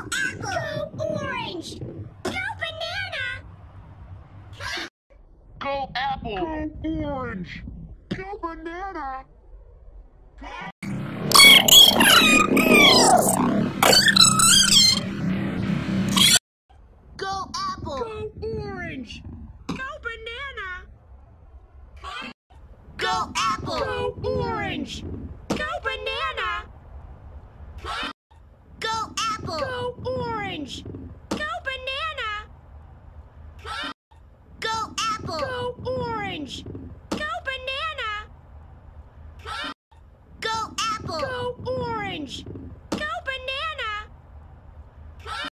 apple. Go orange. Go banana. Go apple. Go orange. Go banana. Go apple. Go orange. Go banana. Go apple. Go orange. apple. Go orange. Go banana. Go apple. Go orange. Go banana. Go apple. Go orange.